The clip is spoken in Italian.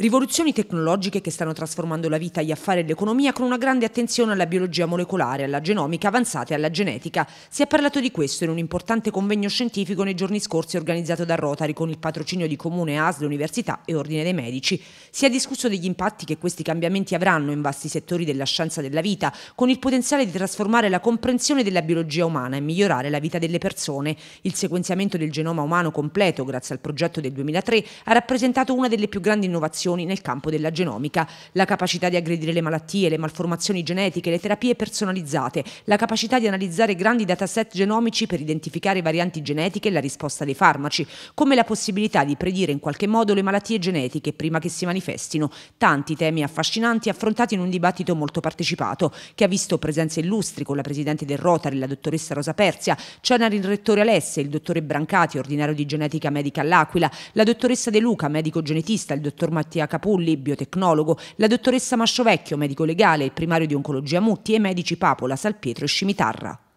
Rivoluzioni tecnologiche che stanno trasformando la vita, gli affari e l'economia con una grande attenzione alla biologia molecolare, alla genomica avanzata e alla genetica. Si è parlato di questo in un importante convegno scientifico nei giorni scorsi organizzato da Rotary con il patrocinio di Comune, ASL, Università e Ordine dei Medici. Si è discusso degli impatti che questi cambiamenti avranno in vasti settori della scienza della vita, con il potenziale di trasformare la comprensione della biologia umana e migliorare la vita delle persone. Il sequenziamento del genoma umano completo, grazie al progetto del 2003, ha rappresentato una delle più grandi innovazioni innovazioni nel campo della genomica, la capacità di aggredire le malattie, le malformazioni genetiche, le terapie personalizzate, la capacità di analizzare grandi dataset genomici per identificare varianti genetiche e la risposta dei farmaci, come la possibilità di predire in qualche modo le malattie genetiche prima che si manifestino. Tanti temi affascinanti affrontati in un dibattito molto partecipato, che ha visto presenze illustri con la presidente del Rotary, la dottoressa Rosa Perzia, c'era il rettore Alesse, il dottore Brancati, ordinario di genetica medica all'Aquila, la dottoressa De Luca, medico genetista, il dottor Mattia Mattia Capulli, biotecnologo, la dottoressa Masciovecchio, medico legale, il primario di oncologia Mutti e medici Papola, Salpietro e Scimitarra.